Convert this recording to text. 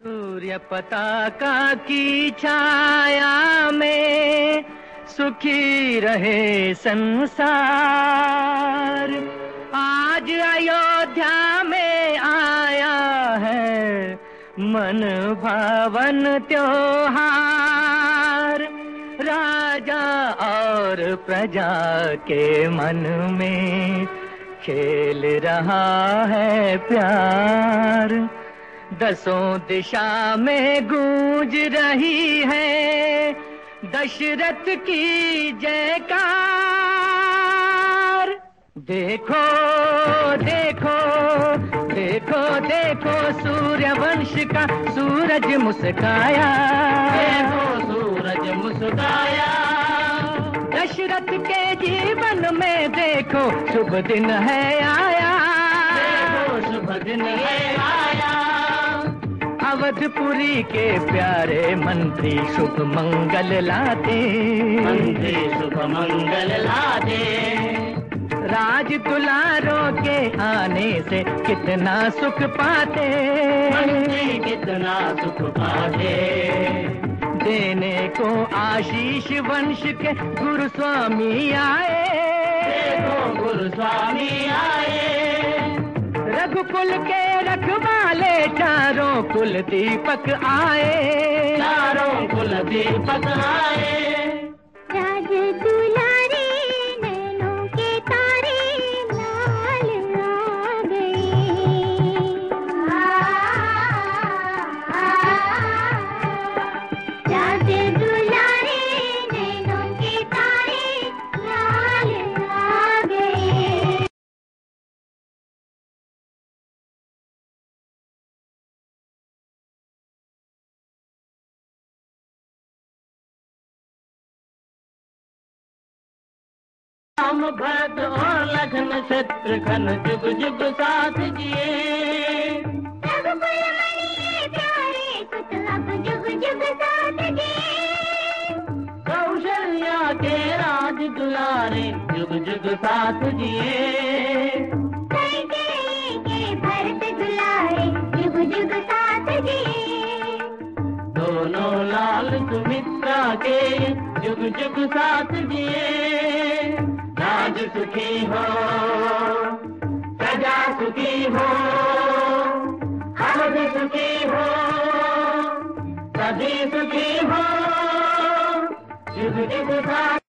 सूर्य पताका की छाया में सुखी रहे संसार। आज अयोध्या में आया है मन भावन त्योहार। राजा और प्रजा के मन में खेल रहा है प्यार। दसों दिशा में गूंज रही है। दशरथ की जयकार। देखो देखो देखो देखो सूर्य वंश का सूरज मुस्काया। देखो सूरज मुस्काया। दशरथ के जीवन में देखो शुभ दिन है आया। देखो शुभ दिन है अवधपुरी के प्यारे मंत्री शुभ मंगल लाते। मंत्री शुभ मंगल लाते। राज दुलारों के आने से कितना सुख पाते। मंत्री कितना सुख पाते। देने को आशीष वंश के गुरु स्वामी आए। देखो गुरु स्वामी आए। रघुकुल के रखवाले चारों कुल दीपक आए। चारों कुल दीपक आए। राज राम भरत और लखन शत्रुघ्न जुग जुग साथ जिए। कौशल्या के राज दुलारे जुग जुग साथ जिए। दोनों लाल सुमित्रा के जुग जुग साथ जिए। सुखी हो प्रजा सुखी हो हम सुखी हो सभी सुखी हो शिव